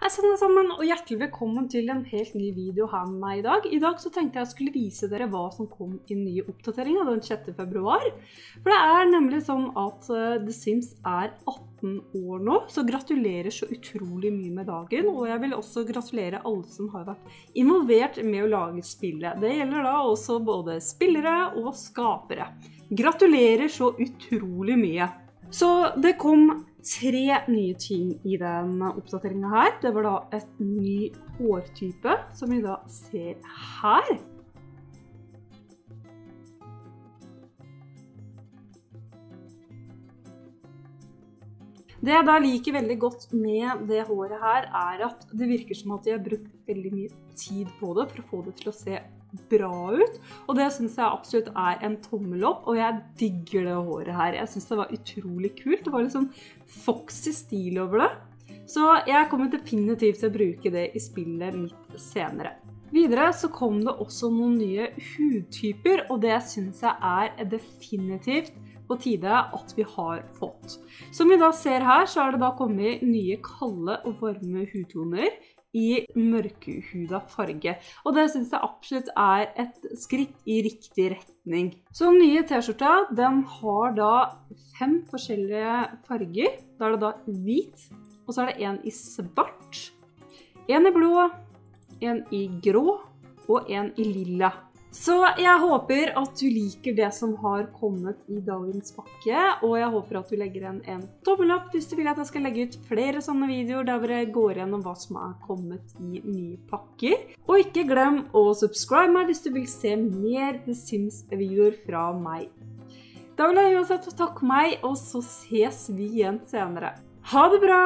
Hei sann sammen, og hjertelig velkommen til en helt ny video her med meg i dag. I dag så tenkte jeg jeg skulle vise dere hva som kom i nye oppdateringer den 6. februar. For det er nemlig sånn at uh, The Sims er 18 år nå, så gratulerer så utrolig mye med dagen. Og jeg vil også gratulere alle som har vært involvert med å lage spillet. Det gjelder da også både spillere og skapere. Gratulerer så utrolig mye. Så det kom tre nye ting i den oppdateringa her. Det var da et ny hårtype, som vi da ser her. Det jeg da liker veldig godt med det håret her, er at det virker som at de har brukt veldig mye tid på det for å få det til å se bra ut. Og det syns jeg absolutt er en tommel opp, og jeg digger det håret her. Jeg syns det var utrolig kult. Det var sånn foxy stil over det. Så jeg kommer definitivt til å bruke det i spillet mitt senere. Videre så kom det også noen nye hudtyper, og det syns jeg er definitivt på tide at vi har fått. Som vi da ser her, så er det da kommet nye kalde og varme hudtoner i mørkehuda farge. Og det syns jeg absolutt er et skritt i riktig retning. Så den nye T-skjorta den har da fem forskjellige farger. Da er det da hvit, og så er det en i svart, en i blå, en i grå og en i lilla. Så jeg håper at du liker det som har kommet i dagens pakke, og jeg håper at du legger igjen en tommel opp hvis du vil at jeg skal legge ut flere sånne videoer der jeg går gjennom hva som er kommet i nye pakker. Og ikke glem å subscribe meg hvis du vil se mer The Sims-videoer fra meg. Da vil jeg uansett takke meg, og så ses vi igjen senere. Ha det bra!